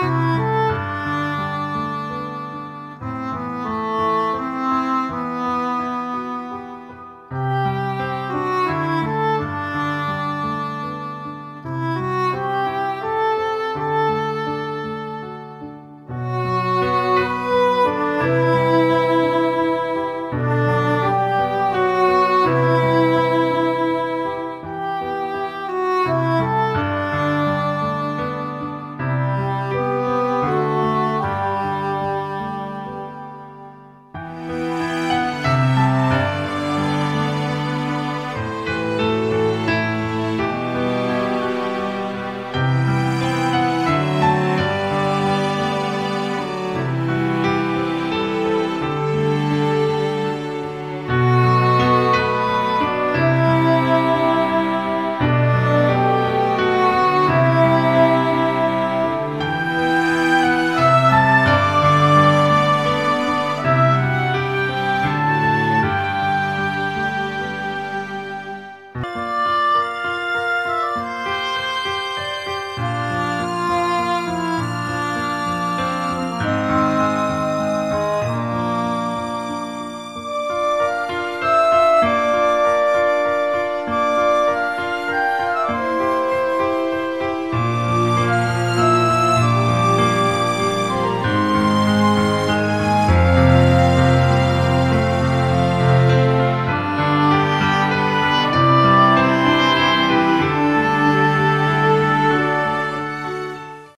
Bye.